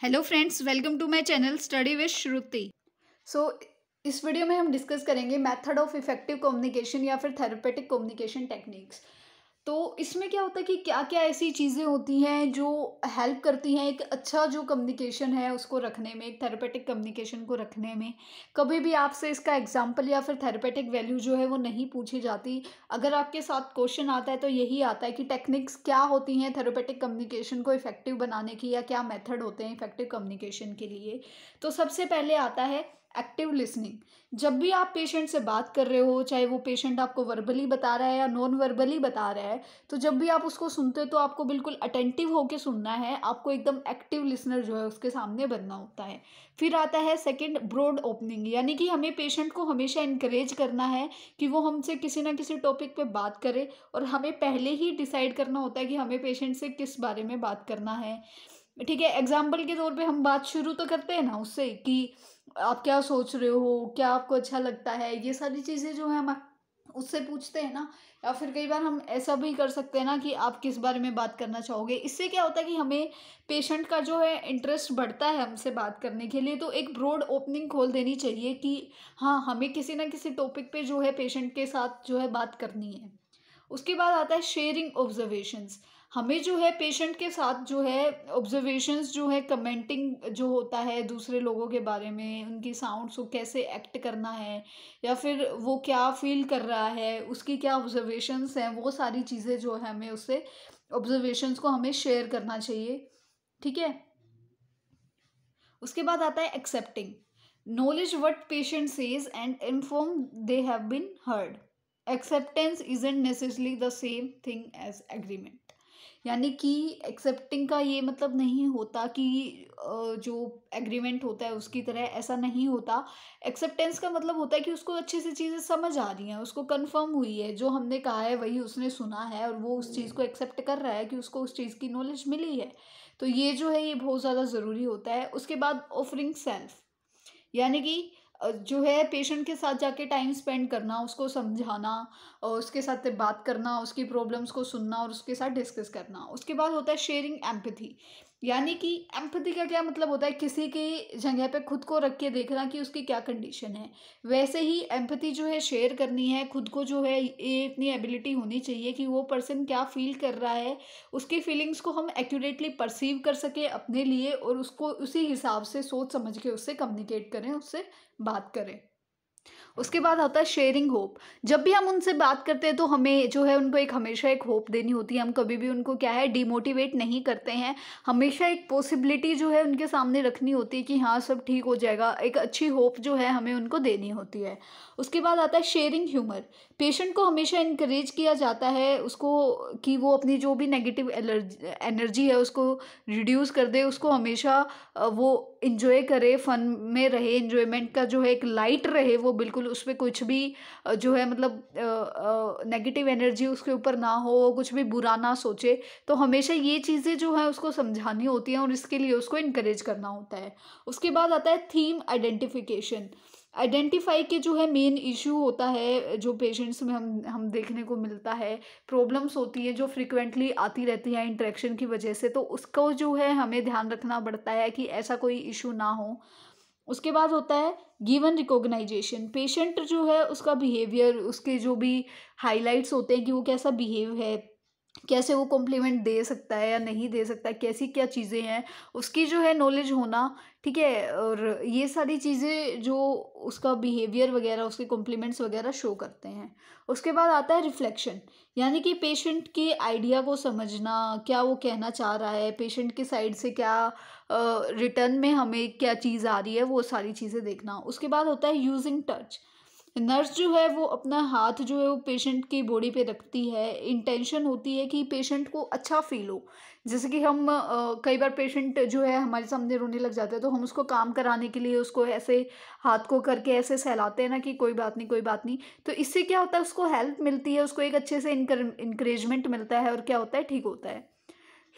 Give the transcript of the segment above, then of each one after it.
Hello friends welcome to my channel study with Shruti so इस video में हम discuss करेंगे मेथड ऑफ़ इफ़ेक्टिव कम्युनिकेशन या फिर थेरेपेटिक कम्युनिकेशन टेक्निक्स तो इसमें क्या होता है कि क्या क्या ऐसी चीज़ें होती हैं जो हेल्प करती हैं एक अच्छा जो कम्युनिकेशन है उसको रखने में, एक थेरेपेटिक कम्युनिकेशन को रखने में? कभी भी आपसे इसका एग्ज़ाम्पल या फिर थेरेपेटिक वैल्यू जो है वो नहीं पूछी जाती। अगर आपके साथ क्वेश्चन आता है तो यही आता है कि टेक्निक्स क्या होती हैं थेरेपेटिक कम्युनिकेशन को इफ़ेक्टिव बनाने की या क्या मेथड होते हैं इफ़ेक्टिव कम्युनिकेशन के लिए? तो सबसे पहले आता है एक्टिव लिसनिंग जब भी आप पेशेंट से बात कर रहे हो, चाहे वो पेशेंट आपको वर्बली बता रहा है या नॉन वर्बली बता रहा है तो जब भी आप उसको सुनते हो तो आपको बिल्कुल अटेंटिव होकर सुनना है, आपको एकदम एक्टिव लिसनर जो है उसके सामने बनना होता है। फिर आता है सेकंड ब्रॉड ओपनिंग यानी कि हमें पेशेंट को हमेशा इंकरेज करना है कि वो हमसे किसी ना किसी टॉपिक पे बात करे और हमें पहले ही डिसाइड करना होता है कि हमें पेशेंट से किस बारे में बात करना है। ठीक है एग्ज़ाम्पल के तौर पे हम बात शुरू तो करते हैं ना उससे कि आप क्या सोच रहे हो? क्या आपको अच्छा लगता है? ये सारी चीज़ें जो है हम उससे पूछते हैं ना, या फिर कई बार हम ऐसा भी कर सकते हैं ना कि आप किस बारे में बात करना चाहोगे। इससे क्या होता है कि हमें पेशेंट का जो है इंटरेस्ट बढ़ता है हमसे बात करने के लिए तो एक ब्रॉड ओपनिंग खोल देनी चाहिए कि हाँ हमें किसी ना किसी टॉपिक पे जो है पेशेंट के साथ जो है बात करनी है। उसके बाद आता है शेयरिंग ऑब्जर्वेशंस हमें जो है पेशेंट के साथ जो है ऑब्जर्वेशंस जो है कमेंटिंग जो होता है दूसरे लोगों के बारे में, उनकी साउंड्स को कैसे एक्ट करना है, या फिर वो क्या फील कर रहा है, उसकी क्या ऑब्जर्वेशंस हैं, वो सारी चीज़ें जो है हमें उससे ऑब्जर्वेशंस को हमें शेयर करना चाहिए। ठीक है? उसके बाद आता है accepting knowledge what patient says and inform they have been heard acceptance is necessary the same thing as agreement यानी कि एक्सेप्टिंग का ये मतलब नहीं होता कि जो एग्रीमेंट होता है उसकी तरह ऐसा नहीं होता। एक्सेप्टेंस का मतलब होता है कि उसको अच्छे से चीज़ें समझ आ रही हैं, उसको कंफर्म हुई है, जो हमने कहा है वही उसने सुना है और वो उस चीज़ को एक्सेप्ट कर रहा है कि उसको उस चीज़ की नॉलेज मिली है। तो ये जो है ये बहुत ज़्यादा ज़रूरी होता है। उसके बाद ऑफरिंग सेल्फ यानी कि जो है पेशेंट के साथ जाके टाइम स्पेंड करना, उसको समझाना और उसके साथ बात करना, उसकी प्रॉब्लम्स को सुनना और उसके साथ डिस्कस करना। उसके बाद होता है शेयरिंग एम्पथी यानी कि एम्पथी का क्या मतलब होता है? किसी की जगह पे खुद को रख के देखना कि उसकी क्या कंडीशन है। वैसे ही एम्पथी जो है शेयर करनी है, खुद को जो है ये इतनी एबिलिटी होनी चाहिए कि वो पर्सन क्या फील कर रहा है, उसकी फीलिंग्स को हम एक्यूरेटली परसीव कर सके अपने लिए और उसको उसी हिसाब से सोच समझ के उससे कम्युनिकेट करें, उससे बात करें। उसके बाद आता है शेयरिंग होप जब भी हम उनसे बात करते हैं तो हमें जो है उनको एक हमेशा एक होप देनी होती है। हम कभी भी उनको क्या है डिमोटिवेट नहीं करते हैं। हमेशा एक पॉसिबिलिटी जो है उनके सामने रखनी होती है कि हाँ सब ठीक हो जाएगा। एक अच्छी होप जो है हमें उनको देनी होती है। उसके बाद आता है शेयरिंग ह्यूमर पेशेंट को हमेशा इनक्रेज किया जाता है उसको कि वो अपनी जो भी नेगेटिव एनर्जी है उसको रिड्यूस कर दे। उसको हमेशा वो इन्जॉय करे फन में रहे इन्जॉयमेंट का जो है एक लाइट रहे, वो बिल्कुल उस पर कुछ भी जो है मतलब नेगेटिव एनर्जी उसके ऊपर ना हो, कुछ भी बुरा ना सोचे तो हमेशा ये चीज़ें जो है उसको समझानी होती हैं और इसके लिए उसको इनक्रेज करना होता है। उसके बाद आता है थीम आइडेंटिफिकेशन आइडेंटिफाई के जो है मेन इशू होता है, जो पेशेंट्स में हम हम देखने को मिलता है प्रॉब्लम्स होती हैं जो फ्रिक्वेंटली आती रहती हैं इंट्रैक्शन की वजह से तो उसको जो है हमें ध्यान रखना पड़ता है कि ऐसा कोई इशू ना हो। उसके बाद होता है गिवन रिकॉग्नाइजेशन। पेशेंट जो है, उसका बिहेवियर उसके जो भी हाइलाइट्स होते हैं कि वो कैसा बिहेव है, कैसे वो कॉम्प्लीमेंट दे सकता है या नहीं दे सकता है, कैसी क्या चीज़ें हैं, उसकी जो है नॉलेज होना, ठीक है? और ये सारी चीज़ें जो उसका बिहेवियर वगैरह, उसके कॉम्प्लीमेंट्स वगैरह शो करते हैं। उसके बाद आता है रिफ्लेक्शन यानी कि पेशेंट के आइडिया को समझना, क्या वो कहना चाह रहा है पेशेंट के साइड से क्या रिटर्न में हमें क्या चीज़ आ रही है, वो सारी चीज़ें देखना। उसके बाद होता है यूजिंग टच नर्स जो है, वो अपना हाथ जो है, वो पेशेंट की बॉडी पे रखती है। इंटेंशन होती है कि पेशेंट को अच्छा फील हो। जैसे कि हम कई बार पेशेंट जो है, हमारे सामने रोने लग जाता है तो हम उसको काम कराने के लिए उसको ऐसे हाथ को करके ऐसे सहलाते हैं ना कि कोई बात नहीं, कोई बात नहीं। तो इससे क्या होता है, उसको हेल्प मिलती है, उसको एक अच्छे से इंकरेजमेंट मिलता है और क्या होता है, ठीक होता है।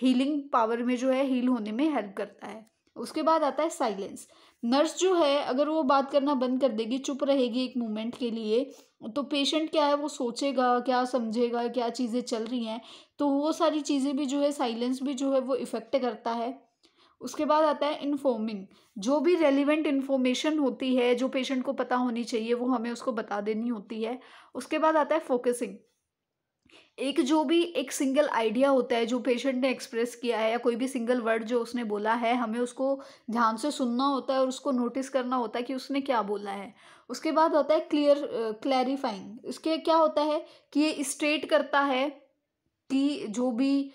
हीलिंग पावर में जो है हील होने में हेल्प करता है। उसके बाद आता है साइलेंस नर्स जो है, अगर वो बात करना बंद कर देगी, चुप रहेगी एक मोमेंट के लिए तो पेशेंट क्या है, वो सोचेगा, क्या समझेगा, क्या चीज़ें चल रही हैं तो वो सारी चीज़ें भी जो है साइलेंस भी जो है, वो इफ़ेक्ट करता है। उसके बाद आता है इन्फॉर्मिंग जो भी रेलिवेंट इन्फॉर्मेशन होती है, जो पेशेंट को पता होनी चाहिए, वो हमें उसको बता देनी होती है। उसके बाद आता है फोकसिंग एक जो भी एक सिंगल आइडिया होता है, जो पेशेंट ने एक्सप्रेस किया है या कोई भी सिंगल वर्ड जो उसने बोला है, हमें उसको ध्यान से सुनना होता है और उसको नोटिस करना होता है कि उसने क्या बोला है। उसके बाद होता है क्लियर क्लैरिफाइंग इसके क्या होता है कि ये स्टेट करता है कि जो भी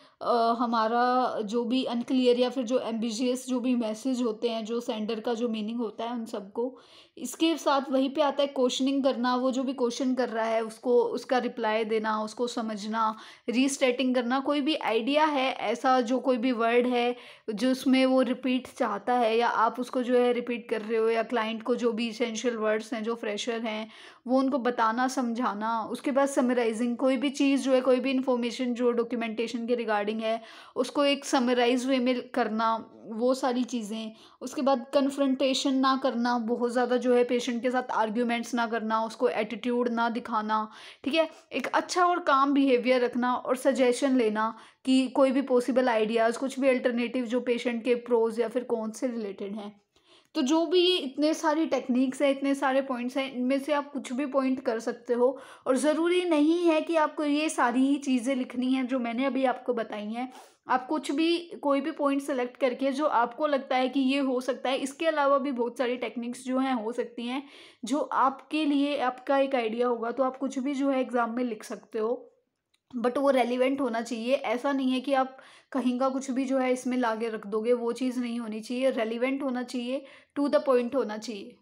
हमारा जो भी अनक्लियर या फिर जो एम्बिजियस जो भी मैसेज होते हैं, जो सेंडर का जो मीनिंग होता है उन सबको, इसके साथ वहीं पे आता है क्वेश्चनिंग करना, वो जो भी क्वेश्चन कर रहा है, उसको, उसका रिप्लाई देना, उसको समझना रीस्टेटिंग करना, कोई भी आइडिया है, ऐसा जो कोई भी वर्ड है, जो उसमें वो रिपीट चाहता है या आप उसको जो है रिपीट कर रहे हो या क्लाइंट को जो भी इसेंशियल वर्ड्स हैं, जो फ्रेशर हैं, वो उनको बताना, समझाना, उसके बाद समराइजिंग कोई भी चीज़ जो है, कोई भी इंफॉर्मेशन जो डॉक्यूमेंटेशन के रिगार्डिंग है, उसको एक समराइज वे में करना, वो सारी चीज़ें, उसके बाद कन्फ्रंटेशन ना करना, बहुत ज़्यादा जो है पेशेंट के साथ आर्ग्यूमेंट्स ना करना, उसको एटीट्यूड ना दिखाना, ठीक है? एक अच्छा और काम बिहेवियर रखना और सजेशन लेना कि कोई भी पॉसिबल आइडियाज़ कुछ भी अल्टरनेटिव जो पेशेंट के प्रोज या फिर कौन से रिलेटेड हैं। तो जो भी ये इतने सारी टेक्निक्स हैं, इतने सारे पॉइंट्स हैं, इनमें से आप कुछ भी पॉइंट कर सकते हो। और ज़रूरी नहीं है कि आपको ये सारी ही चीज़ें लिखनी हैं जो मैंने अभी आपको बताई हैं। आप कुछ भी, कोई भी पॉइंट सेलेक्ट करके जो आपको लगता है कि ये हो सकता है, इसके अलावा भी बहुत सारी टेक्निक्स जो हैं, हो सकती हैं, जो आपके लिए आपका एक आइडिया होगा तो आप कुछ भी जो है एग्ज़ाम में लिख सकते हो। बट वो रेलिवेंट होना चाहिए। ऐसा नहीं है कि आप कहीं का कुछ भी जो है इसमें लागे रख दोगे, वो चीज़ नहीं होनी चाहिए। रेलिवेंट होना चाहिए टू द पॉइंट होना चाहिए।